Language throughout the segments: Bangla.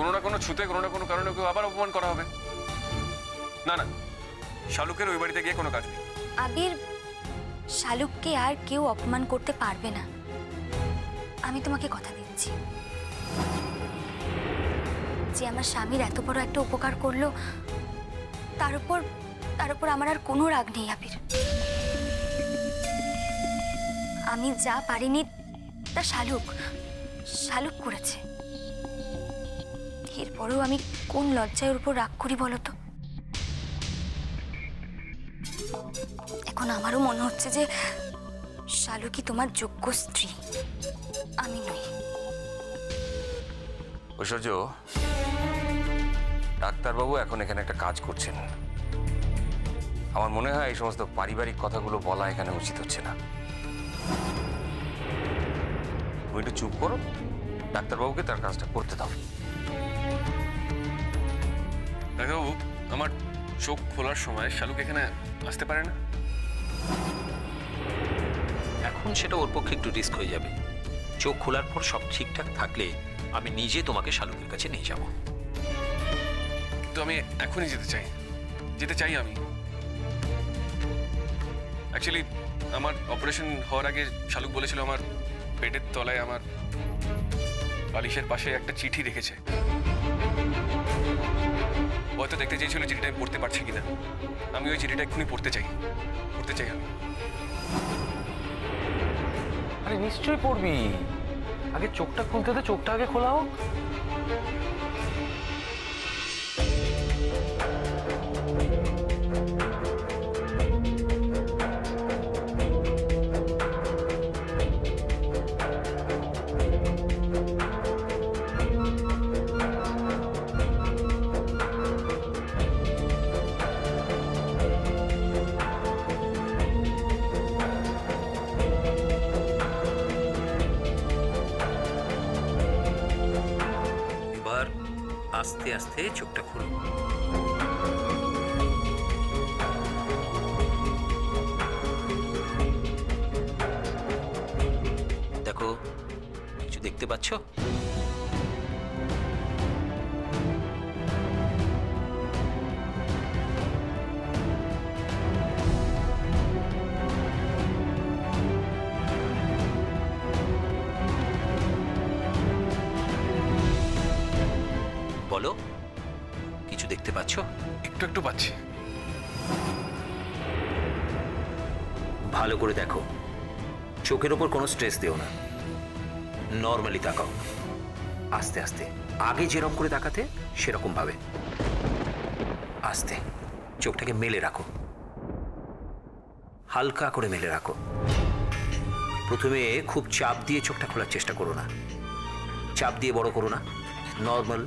কোনো না কোনো ছুতে, কোনো না কোনো কারণে ওকে আবার অপমান করা হবে। না না, শালুকের ওই বাড়িতে গিয়ে কোনো কাজ নেই। আবির শালুককে আর কেউ অপমান করতে পারবে না। আমি তোমাকে কথা দিচ্ছি। যে আমার স্বামীর এত বড় একটা উপকার করল, তার উপর তার উপর আমার আর কোনো রাগ নেই, আবির। আমি যা পারিনি, তা শালুক শালুক করেছে। এরপরেও আমি কোন লজ্জায় উপর রাগ করি বলো তো? এখন আমারও মনে হচ্ছে যে শালুকি তোমার যোগ্য স্ত্রী। আমি নই। ঐশ্বর্য, ডাক্তারবাবু এখন এখানে একটা কাজ করছেন। আমার মনে হয় এই সমস্ত পারিবারিক কথাগুলো বলা এখানে উচিত হচ্ছে না। তুমি একটু চুপ করো। ডাক্তারবাবুকে তার কাজটা করতে দাও। ডাক্তারবাবু আমার চোখ খোলার সময় শালুক এখানে আসতে পারে না। এখন সেটা ওর পক্ষে একটু রিস্ক হয়ে যাবে। চোখ খোলার পর সব ঠিকঠাক থাকলে আমি নিজে তোমাকে শালুকের কাছে নিয়ে যাব। কিন্তু আমি এখনই যেতে চাই। যেতে চাই আমি। অ্যাকচুয়ালি আমার অপারেশন হওয়ার আগে শালুক বলেছিল আমার পেটের তলায় আমার বালিশের পাশে একটা চিঠি রেখেছে। হয়তো দেখতে চেয়েছিল চিঠিটা আমি পড়তে পারছি কিনা। আমি ওই চিঠিটা এক্ষুনি পড়তে চাই। পড়তে চাই আমি। আরে নিশ্চয়ই পড়বি। আগে চোখটা খুলতে দে, চোখটা আগে খোলা হোক। আস্তে আস্তে চোখটা খুলো দেখো কিছু দেখতে পাচ্ছ? বলো। কিছু দেখতে পাচ্ছ? একটু একটু পাচ্ছি। ভালো করে দেখো। চোখের ওপর কোনো স্ট্রেস দিও না। নর্মালি তাকাও। আস্তে আস্তে। আগে যেরকম করে তাকাতে সেরকম ভাবে। আস্তে। চোখটাকে মেলে রাখো। হালকা করে মেলে রাখো। প্রথমে খুব চাপ দিয়ে চোখটা খোলার চেষ্টা করো না। চাপ দিয়ে বড় করো না। নর্মাল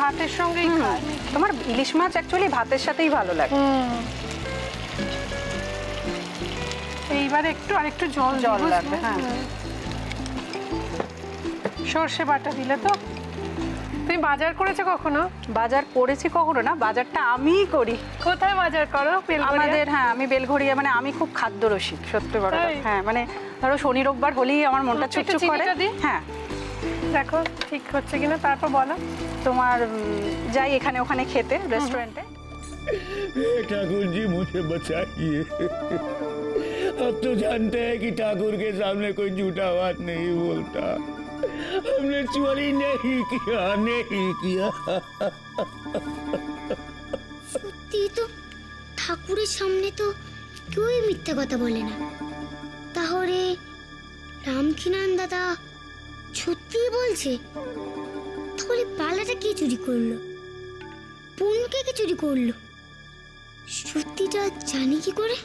ভাতের সঙ্গেই খায়। তোমার ইলিশ মাছ অ্যাকচুয়ালি ভাতের সাথেই ভালো লাগে। এইবার একটু আর একটু জল জল লাগবে হ্যাঁ। সর্ষে বাটা দিলে তো তুমি বাজার করেছো কখনো বাজার করেছি কখনো না বাজারটা আমিই করি কোথায় বাজার করো বেলগড়িয়া? আমাদের হ্যাঁ আমি বেলঘড়িয়া মানে আমি খুব খাদ্য রসিক সত্যি বড় কথা। তাই? হ্যাঁ মানে ধরো শনি রোববার হলেই আমার মনটা একটু চুপচুপ করে চিনিটা দিই? হ্যাঁ দেখো ঠিক হচ্ছে কিনা তারপর বলো তোমার উম, যাই এখানে ওখানে খেতে রেস্টুরেন্টে हे ठाकुर जी मुझे बचाइए अब तो जानते हैं कि ठाकुर के सामने कोई झूठा बात नहीं बोलता हमने चोरी नहीं किया नहीं किया সত্যি তো ঠাকুরের সামনে তো কেউই মিথ্যে কথা বলে না তাহলে রামকিনান দাদা সত্যিই বলছে তাহলে পালাটা কে চুরি করলো পুনকে কে চুরি করলো সত্যিটা জানি কি করে